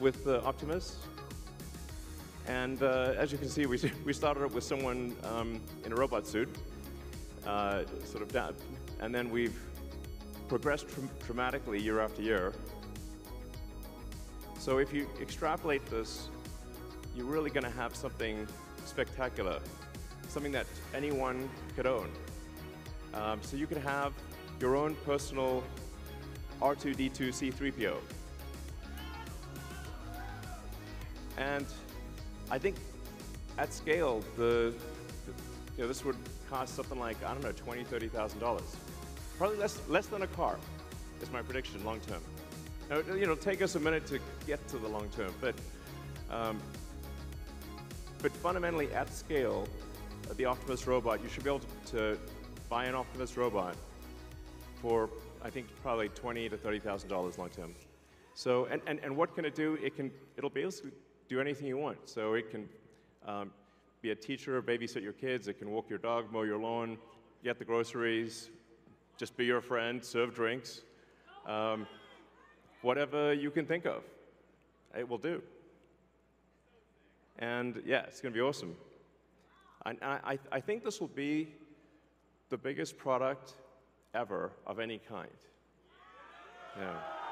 with uh, Optimus. And uh, as you can see, we, we started up with someone um, in a robot suit, uh, sort of down, and then we've progressed dramatically year after year. So if you extrapolate this, you're really going to have something spectacular, something that anyone could own. Um, so you could have your own personal R2-D2 C3PO. And I think at scale, the, the, you know, this would cost something like, I don't know, $20,000, $30,000. Probably less, less than a car, is my prediction, long term. Now, you know, take us a minute to get to the long term, but, um, but fundamentally at scale, uh, the Optimus robot, you should be able to, to buy an Optimus robot for, I think, probably twenty to $30,000 long term. So, and, and, and what can it do? It can, it'll basically do anything you want. So it can um, be a teacher, babysit your kids, it can walk your dog, mow your lawn, get the groceries, just be your friend, serve drinks. Um, whatever you can think of, it will do. And yeah, it's going to be awesome. And I, I think this will be the biggest product ever of any kind. Yeah.